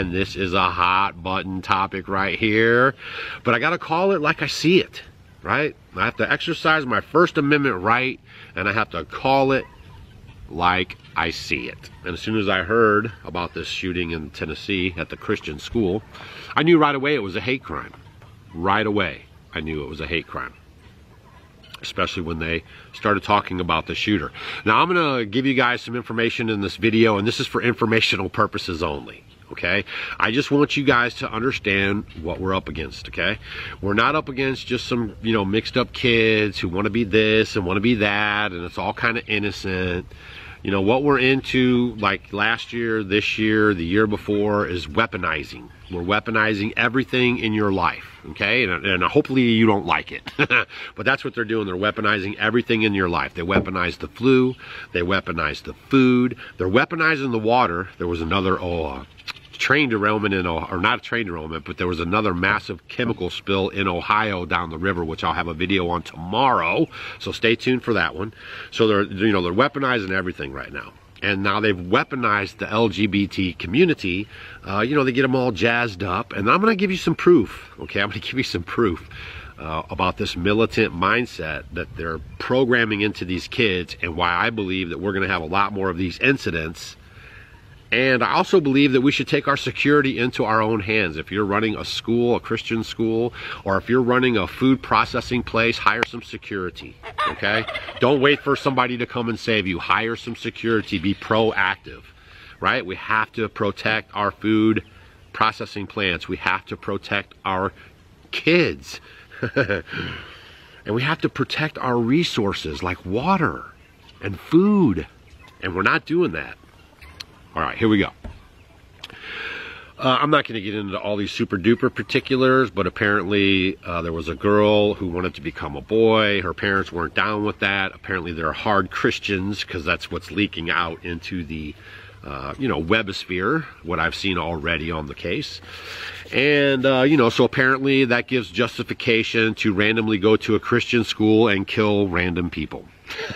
understand this is a hot button topic right here, but I got to call it like I see it, right? I have to exercise my First Amendment right, and I have to call it like I see it. And as soon as I heard about this shooting in Tennessee at the Christian school, I knew right away it was a hate crime. Right away, I knew it was a hate crime especially when they started talking about the shooter. Now I'm to give you guys some information in this video and this is for informational purposes only. Okay, I just want you guys to understand what we're up against. Okay, we're not up against just some you know mixed up kids who want to be this and want to be that, and it's all kind of innocent. You know what we're into like last year this year the year before is weaponizing. We're weaponizing everything in your life okay? And, and hopefully you don't like it. But that's what they're doing. They're weaponizing everything in your life. They weaponize the flu. They weaponize the food. They're weaponizing the water. There was another oh uh, train derailment in, or not a train derailment, but there was another massive chemical spill in Ohio down the river, which I'll have a video on tomorrow. So stay tuned for that one. So they're, you know, they're weaponizing everything right now. And now they've weaponized the LGBT community. Uh, you know, they get them all jazzed up. And I'm going to give you some proof. Okay, I'm going to give you some proof. Uh, about this militant mindset that they're programming into these kids and why I believe that we're going to have a lot more of these incidents and I also believe that we should take our security into our own hands. If you're running a school, a Christian school, or if you're running a food processing place, hire some security, okay? Don't wait for somebody to come and save you. Hire some security, be proactive, right? We have to protect our food processing plants. We have to protect our kids. and we have to protect our resources like water and food. And we're not doing that. All right, here we go. Uh, I'm not going to get into all these super duper particulars, but apparently uh, there was a girl who wanted to become a boy. Her parents weren't down with that. Apparently they're hard Christians because that's what's leaking out into the, uh, you know, webosphere, what I've seen already on the case. And, uh, you know, so apparently that gives justification to randomly go to a Christian school and kill random people.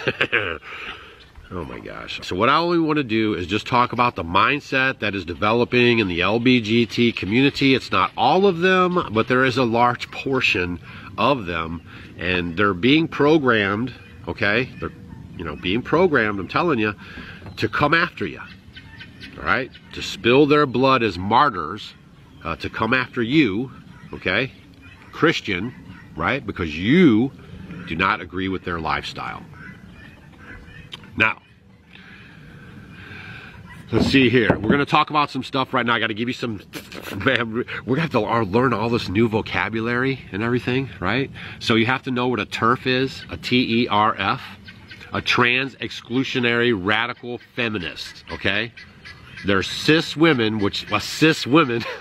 Oh my gosh. So what I only want to do is just talk about the mindset that is developing in the LBGT community. It's not all of them, but there is a large portion of them and they're being programmed, okay? They're, you know, being programmed, I'm telling you, to come after you. All right? To spill their blood as martyrs, uh, to come after you, okay? Christian, right? Because you do not agree with their lifestyle. Now, let's see here. We're going to talk about some stuff right now. I got to give you some, man, we're going to have to uh, learn all this new vocabulary and everything, right? So you have to know what a TERF is, a T-E-R-F, a trans exclusionary radical feminist, okay? They're cis women, which, cis women,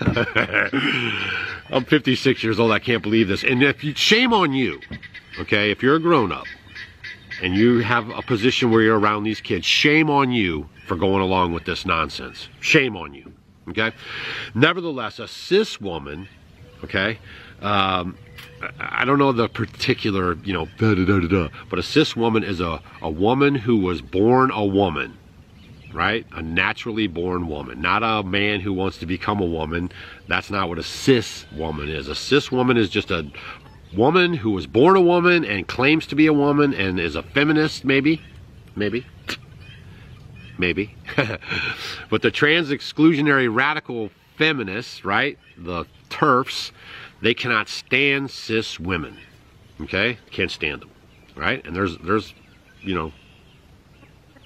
I'm 56 years old, I can't believe this. And if you, shame on you, okay, if you're a grown up, and you have a position where you're around these kids, shame on you for going along with this nonsense. Shame on you. Okay? Nevertheless, a cis woman, okay, um, I don't know the particular, you know, da, da, da, but a cis woman is a, a woman who was born a woman, right? A naturally born woman, not a man who wants to become a woman. That's not what a cis woman is. A cis woman is just a woman who was born a woman and claims to be a woman and is a feminist, maybe, maybe, maybe. but the trans exclusionary radical feminists, right, the TERFs, they cannot stand cis women, okay? Can't stand them, right? And there's, there's, you know,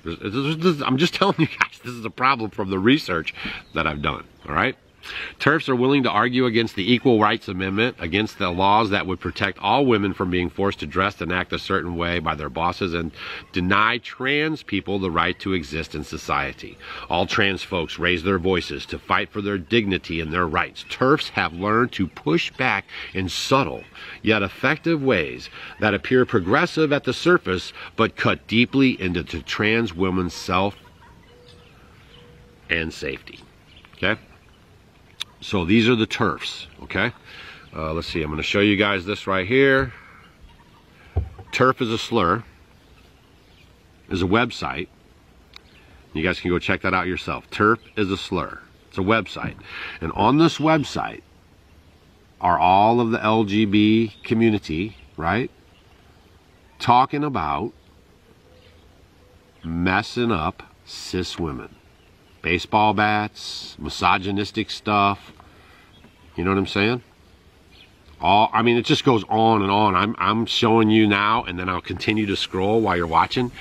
there's, there's, I'm just telling you guys, this is a problem from the research that I've done, all right? TERFs are willing to argue against the Equal Rights Amendment, against the laws that would protect all women from being forced to dress and act a certain way by their bosses, and deny trans people the right to exist in society. All trans folks raise their voices to fight for their dignity and their rights. TERFs have learned to push back in subtle, yet effective ways that appear progressive at the surface, but cut deeply into trans women's self and safety. Okay? So these are the TERFs, okay? Uh, let's see, I'm going to show you guys this right here. TERF is a slur, is a website. You guys can go check that out yourself. TERF is a slur. It's a website. And on this website are all of the LGB community, right? Talking about messing up cis women. Baseball bats, misogynistic stuff. You know what I'm saying? all I mean it just goes on and on. I'm I'm showing you now and then I'll continue to scroll while you're watching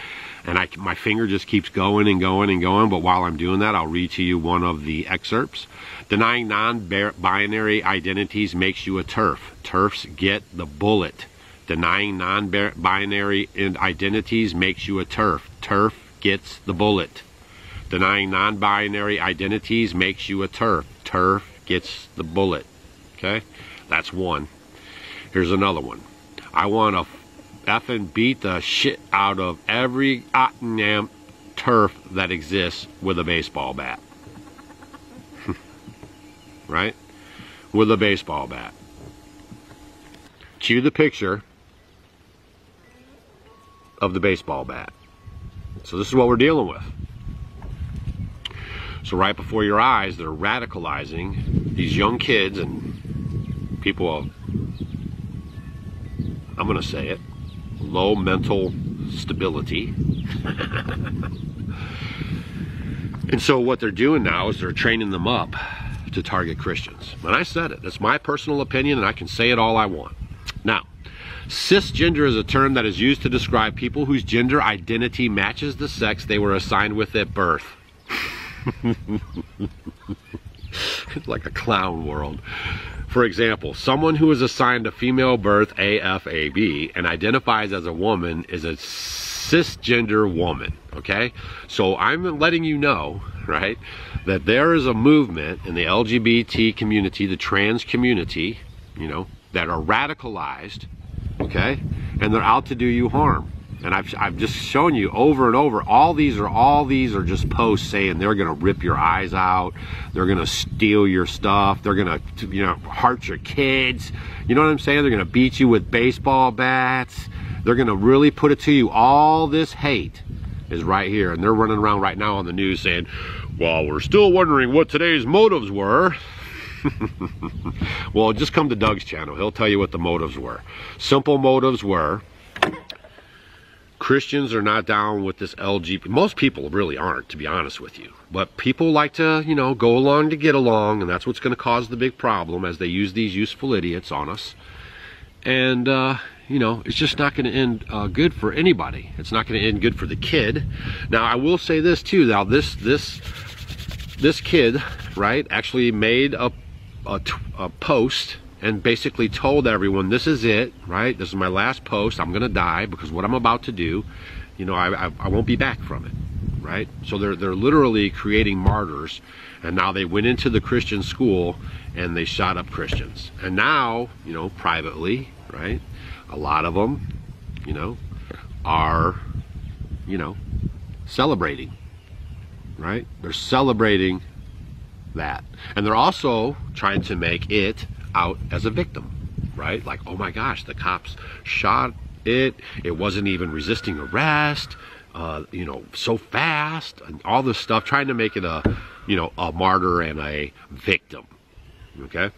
and I my finger just keeps going and going and going but while I'm doing that I'll read to you one of the excerpts. Denying non-binary identities makes you a TERF. TERFs get the bullet. Denying non-binary identities makes you a TERF. TERF gets the bullet. Denying non-binary identities makes you a TERF. TERF gets the bullet. Okay? That's one. Here's another one. I want to effing beat the shit out of every Ottenham TERF that exists with a baseball bat. right? With a baseball bat. Cue the picture of the baseball bat. So this is what we're dealing with. So right before your eyes, they're radicalizing these young kids and people of, I'm going to say it, low mental stability. and so what they're doing now is they're training them up to target Christians. And I said it. It's my personal opinion, and I can say it all I want. Now, cisgender is a term that is used to describe people whose gender identity matches the sex they were assigned with at birth. like a clown world. For example, someone who is assigned a female birth AFAB and identifies as a woman is a cisgender woman, okay? So I'm letting you know, right, that there is a movement in the LGBT community, the trans community, you know, that are radicalized, okay? And they're out to do you harm. And I've, I've just shown you over and over, all these are, all these are just posts saying they're gonna rip your eyes out, they're gonna steal your stuff, they're gonna, you know, hurt your kids. You know what I'm saying? They're gonna beat you with baseball bats. They're gonna really put it to you. All this hate is right here. And they're running around right now on the news saying, well, we're still wondering what today's motives were. well, just come to Doug's channel. He'll tell you what the motives were. Simple motives were Christians are not down with this LGBT. Most people really aren't, to be honest with you. But people like to, you know, go along to get along, and that's what's going to cause the big problem as they use these useful idiots on us. And, uh, you know, it's just not going to end uh, good for anybody. It's not going to end good for the kid. Now, I will say this too. Now, this this this kid, right, actually made a a, a post and basically told everyone, this is it, right? This is my last post. I'm going to die because what I'm about to do, you know, I, I, I, won't be back from it, right? So they're, they're literally creating martyrs. And now they went into the Christian school and they shot up Christians. And now, you know, privately, right? A lot of them, you know, are, you know, celebrating, right? They're celebrating that. And they're also trying to make it out as a victim, right? Like, oh my gosh, the cops shot it. It wasn't even resisting arrest. Uh, you know, so fast and all this stuff, trying to make it a, you know, a martyr and a victim. Okay.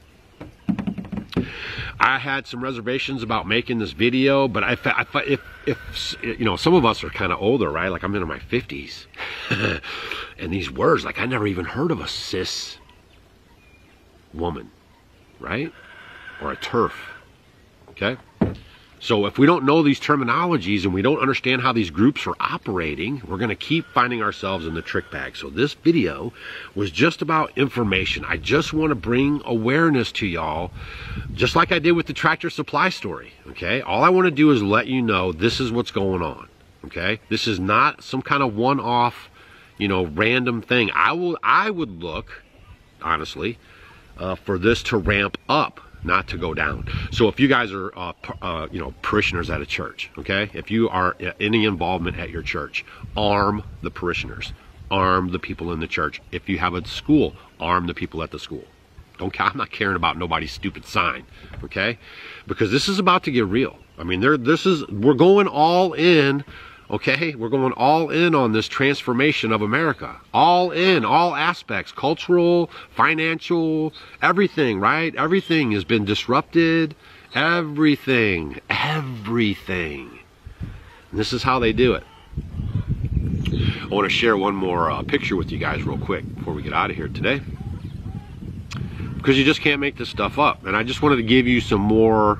I had some reservations about making this video, but I, I if, if, you know, some of us are kind of older, right? Like I'm in my 50s. and these words, like I never even heard of a cis woman right? Or a TERF, okay? So if we don't know these terminologies and we don't understand how these groups are operating, we're going to keep finding ourselves in the trick bag. So this video was just about information. I just want to bring awareness to y'all, just like I did with the tractor supply story, okay? All I want to do is let you know this is what's going on, okay? This is not some kind of one-off, you know, random thing. I will, I would look, honestly, uh, for this to ramp up not to go down. So if you guys are, uh, uh, you know, parishioners at a church, okay? If you are uh, any involvement at your church, arm the parishioners, arm the people in the church. If you have a school, arm the people at the school. Don't care. I'm not caring about nobody's stupid sign, okay? Because this is about to get real. I mean, there, this is we're going all in Okay, we're going all in on this transformation of America. All in, all aspects, cultural, financial, everything, right? Everything has been disrupted. Everything, everything. And this is how they do it. I want to share one more uh, picture with you guys real quick before we get out of here today. Because you just can't make this stuff up. And I just wanted to give you some more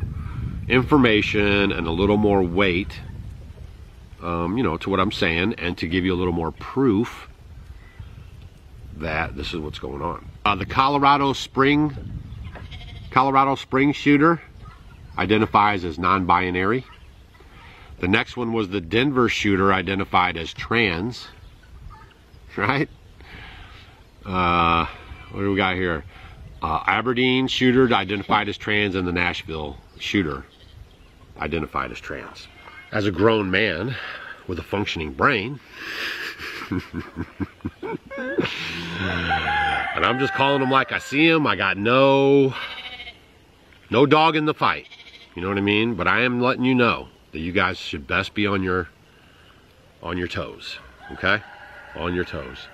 information and a little more weight um, you know, to what I'm saying and to give you a little more proof that this is what's going on. Uh, the Colorado Spring, Colorado Spring shooter identifies as non-binary. The next one was the Denver shooter identified as trans, right? Uh, what do we got here? Uh, Aberdeen shooter identified as trans and the Nashville shooter identified as trans as a grown man with a functioning brain. and I'm just calling them like I see them. I got no, no dog in the fight. You know what I mean? But I am letting you know that you guys should best be on your, on your toes. Okay? On your toes.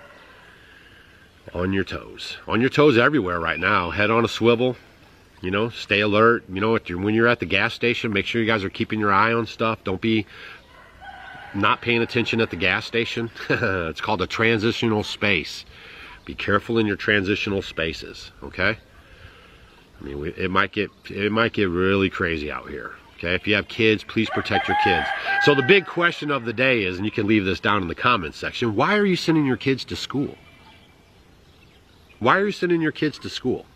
On your toes. On your toes everywhere right now. Head on a swivel. You know, stay alert. You know, when you're at the gas station, make sure you guys are keeping your eye on stuff. Don't be not paying attention at the gas station. it's called a transitional space. Be careful in your transitional spaces, okay? I mean, it might get it might get really crazy out here. Okay, if you have kids, please protect your kids. So the big question of the day is, and you can leave this down in the comments section, why are you sending your kids to school? Why are you sending your kids to school?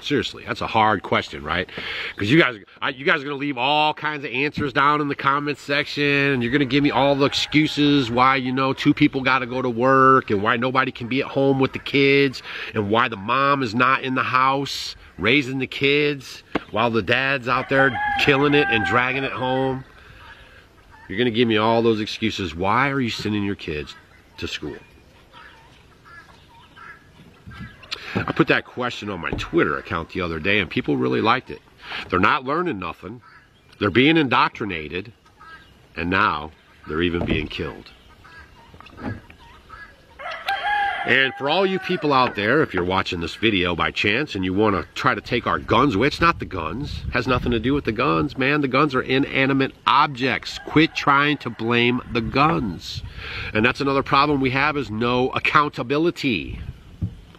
Seriously, that's a hard question, right? Because you guys, you guys are gonna leave all kinds of answers down in the comments section, and you're gonna give me all the excuses why you know two people got to go to work, and why nobody can be at home with the kids, and why the mom is not in the house raising the kids while the dad's out there killing it and dragging it home. You're gonna give me all those excuses. Why are you sending your kids to school? I put that question on my Twitter account the other day and people really liked it. They're not learning nothing. They're being indoctrinated. And now they're even being killed. And for all you people out there, if you're watching this video by chance and you want to try to take our guns away, it's not the guns. It has nothing to do with the guns, man. The guns are inanimate objects. Quit trying to blame the guns. And that's another problem we have is no accountability.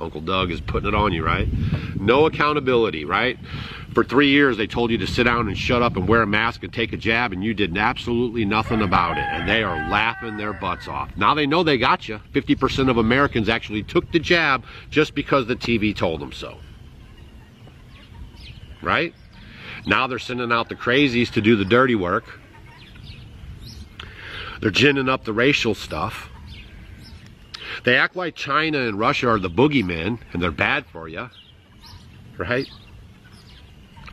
Uncle Doug is putting it on you, right? No accountability, right? For three years, they told you to sit down and shut up and wear a mask and take a jab, and you did absolutely nothing about it. And they are laughing their butts off. Now they know they got you. 50% of Americans actually took the jab just because the TV told them so. Right? Now they're sending out the crazies to do the dirty work. They're ginning up the racial stuff. They act like China and Russia are the boogeymen and they're bad for you, right?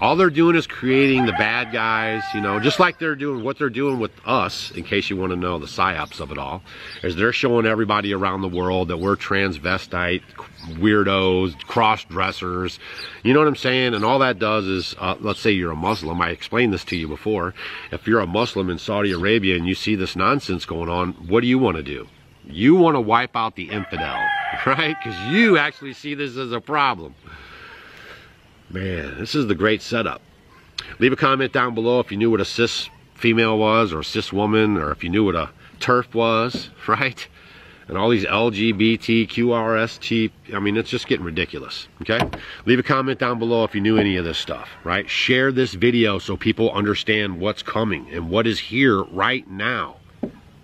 All they're doing is creating the bad guys, you know, just like they're doing what they're doing with us, in case you want to know the psyops of it all, is they're showing everybody around the world that we're transvestite, weirdos, cross dressers, you know what I'm saying? And all that does is, uh, let's say you're a Muslim, I explained this to you before, if you're a Muslim in Saudi Arabia and you see this nonsense going on, what do you want to do? You want to wipe out the infidel, right? Because you actually see this as a problem. Man, this is the great setup. Leave a comment down below if you knew what a cis female was or a cis woman or if you knew what a TERF was, right? And all these LGBT, QRST, I mean, it's just getting ridiculous, okay? Leave a comment down below if you knew any of this stuff, right? Share this video so people understand what's coming and what is here right now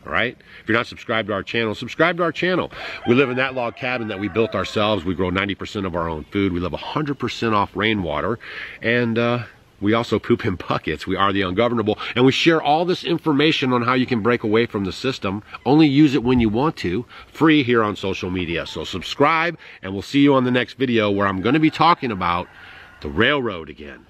all right? If you're not subscribed to our channel, subscribe to our channel. We live in that log cabin that we built ourselves. We grow 90% of our own food. We live 100% off rainwater. And uh, we also poop in buckets. We are the ungovernable. And we share all this information on how you can break away from the system. Only use it when you want to. Free here on social media. So subscribe, and we'll see you on the next video where I'm going to be talking about the railroad again.